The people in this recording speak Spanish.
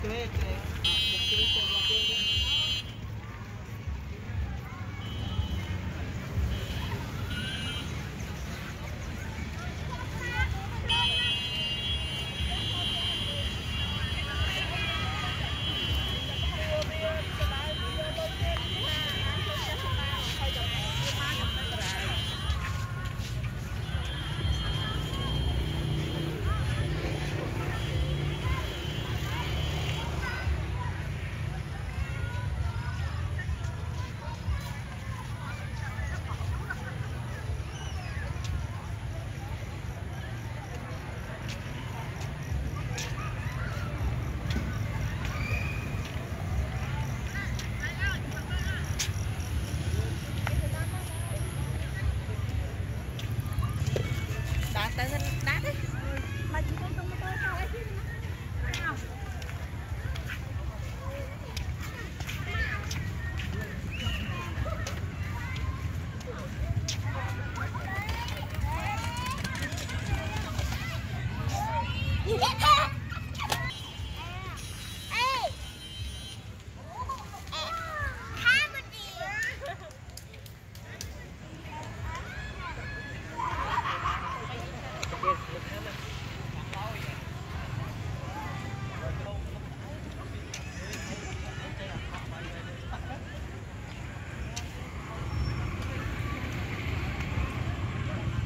cree, cree. 拿的。Alex.